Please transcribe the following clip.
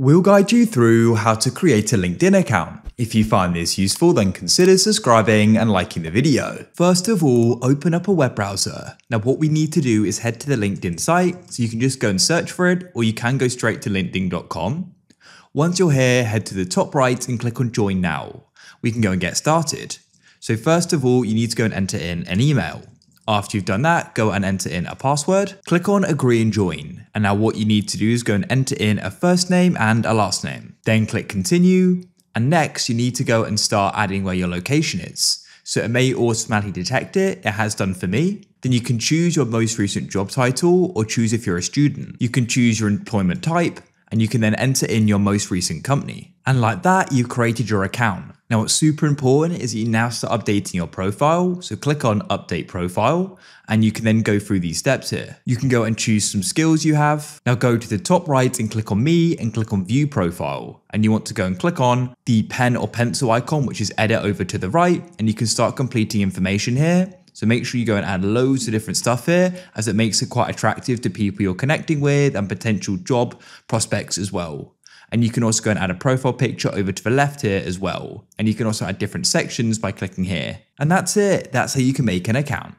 We'll guide you through how to create a LinkedIn account. If you find this useful, then consider subscribing and liking the video. First of all, open up a web browser. Now what we need to do is head to the LinkedIn site, so you can just go and search for it, or you can go straight to linkedin.com. Once you're here, head to the top right and click on join now. We can go and get started. So first of all, you need to go and enter in an email. After you've done that, go and enter in a password, click on agree and join. And now what you need to do is go and enter in a first name and a last name. Then click continue. And next you need to go and start adding where your location is. So it may automatically detect it, it has done for me. Then you can choose your most recent job title or choose if you're a student. You can choose your employment type and you can then enter in your most recent company. And like that, you've created your account. Now, what's super important is you now start updating your profile. So click on update profile and you can then go through these steps here. You can go and choose some skills you have. Now go to the top right and click on me and click on view profile. And you want to go and click on the pen or pencil icon, which is edit over to the right. And you can start completing information here. So make sure you go and add loads of different stuff here as it makes it quite attractive to people you're connecting with and potential job prospects as well. And you can also go and add a profile picture over to the left here as well. And you can also add different sections by clicking here. And that's it. That's how you can make an account.